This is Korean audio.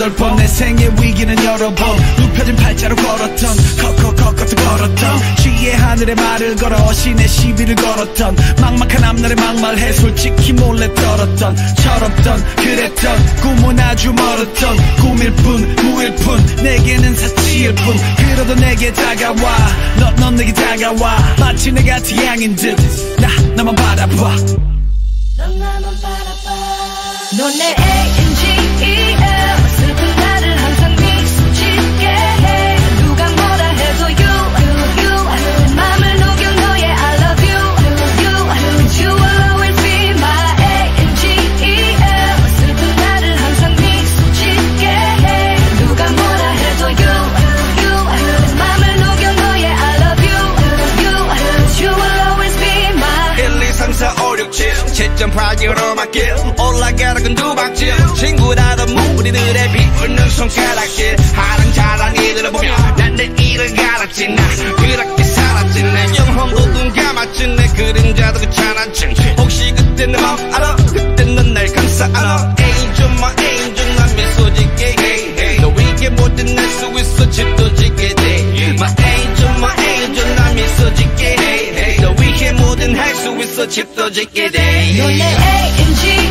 여덟 번 내 생의 위기는 여러 번 눕혀진 팔자로 걸었던 컷컷컷컷 걸었던. 취해 하늘에 말을 걸어 신의 시비를 걸었던. 막막한 앞날에 막말해 솔직히 몰래 떨었던. 철없던 그랬던 꿈은 아주 멀었던. 꿈일 뿐 무일 뿐 내게는 사치일 뿐. 그래도 내게 다가와 너, 넌 내게 다가와. 마치 내가 태양인 듯나 나만 바라봐. 넌 나만 바라봐. 넌내 7 7.8기로 맞길 올라가락은 두 박질. 친구라던 무리들의 비웃는 손가락질. 하랑자랑 이들을 보며 난 내 일을 갈았지 나. 그렇게 살았지 내 영혼도 눈 감았지 내 그림자도 귀찮은 층. 혹시 그때 내맘 할 수 있어 집도 짓게 돼. Yeah.